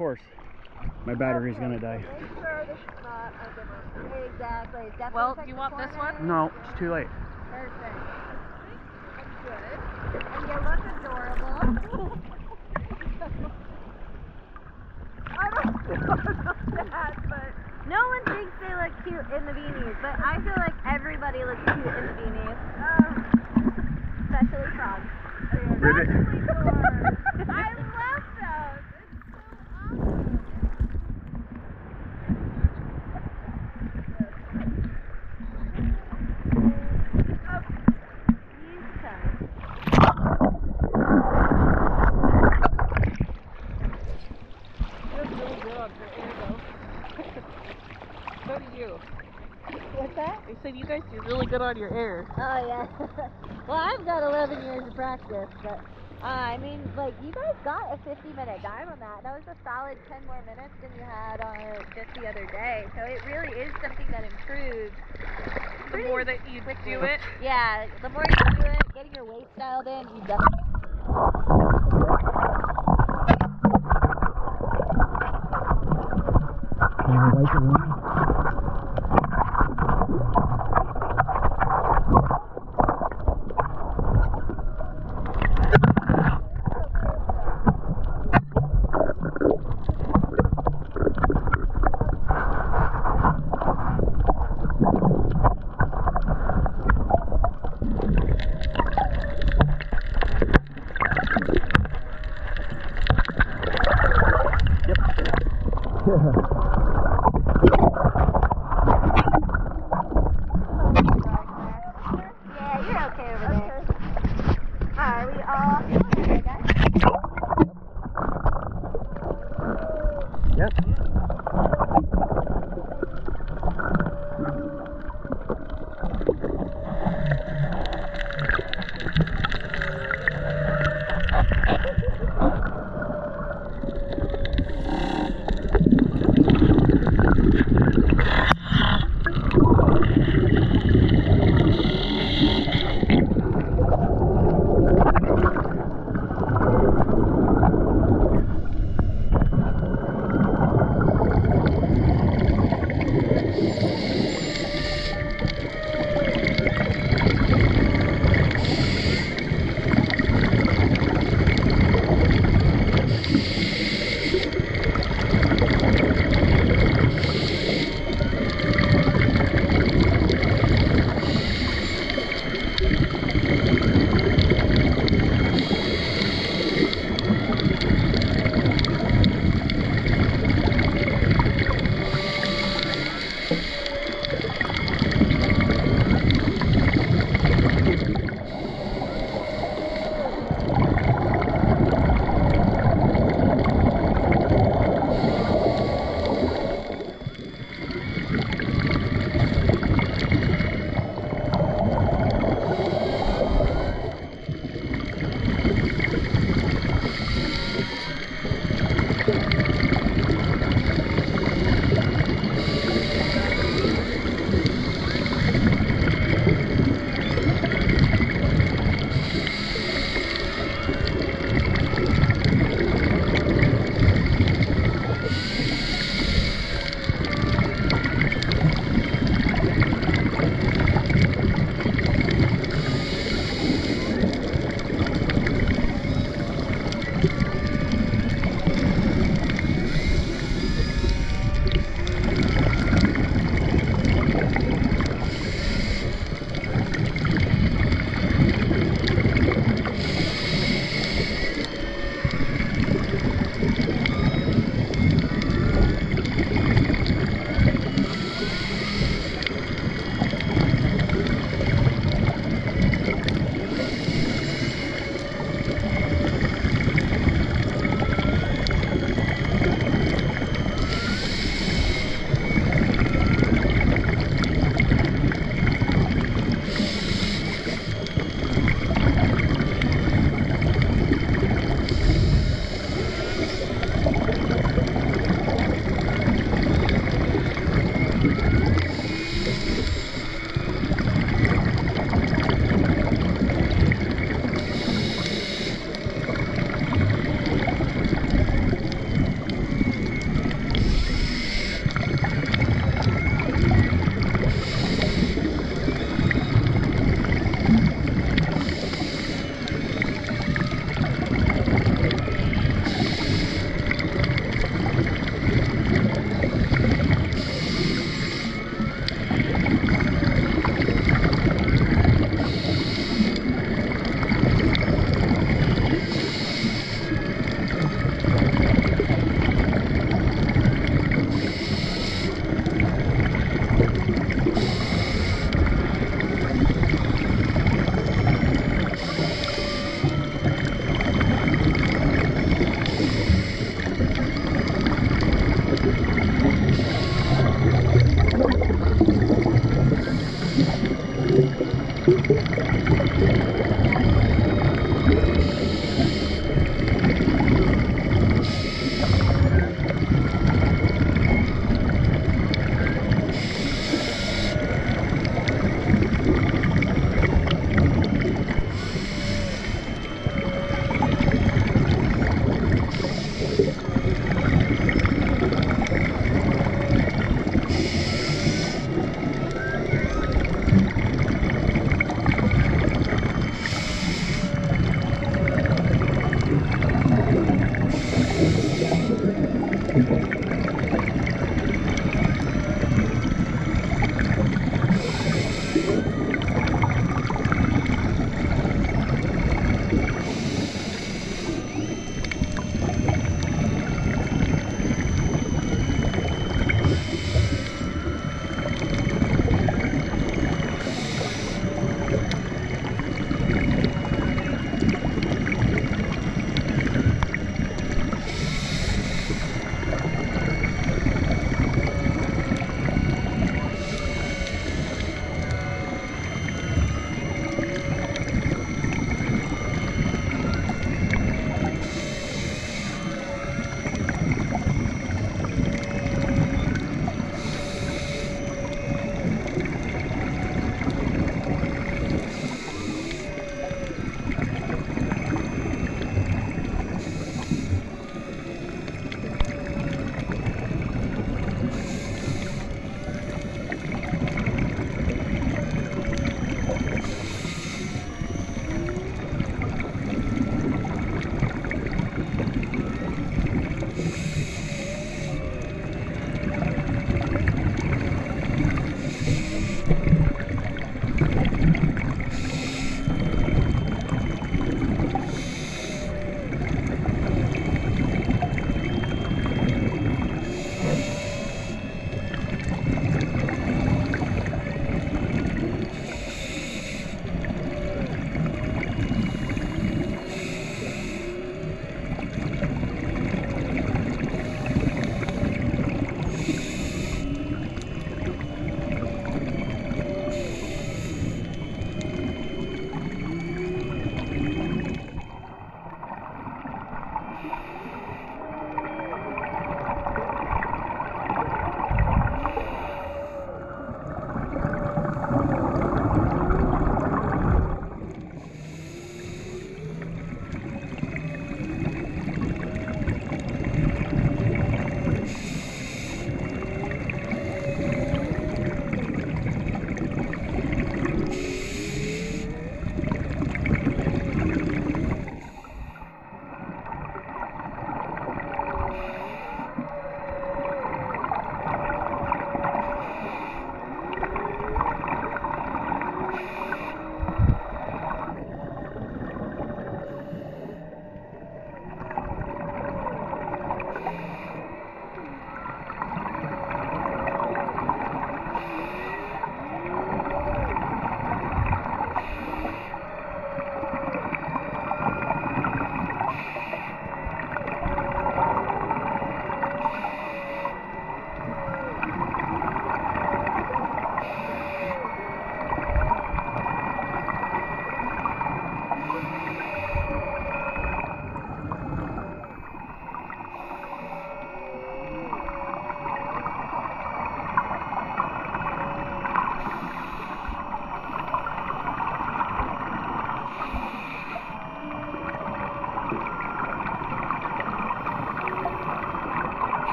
course, my battery's gonna die. Make sure this is not a dimmer. Exactly. Well, affect you want this one? No, it's too late. Perfect. That's good. And you look adorable. I don't know that, but no one thinks they look cute in the beanies, but I feel like everybody looks cute in the beanies. Um, especially frogs. Especially for- I love those. It's so awesome. You're really good on your air, though. so do you. What's that? I said you guys do really good on your air. Oh yeah. well, I've got 11 years of practice, but uh, I mean, like you guys got a 50 minute dive on that. That was a solid 10 more minutes than you had on it just the other day. So it really is something that improves. The more that you do it, Yeah, the more you do it, getting your weight dialed in, you definitely. Yeah, Yeah.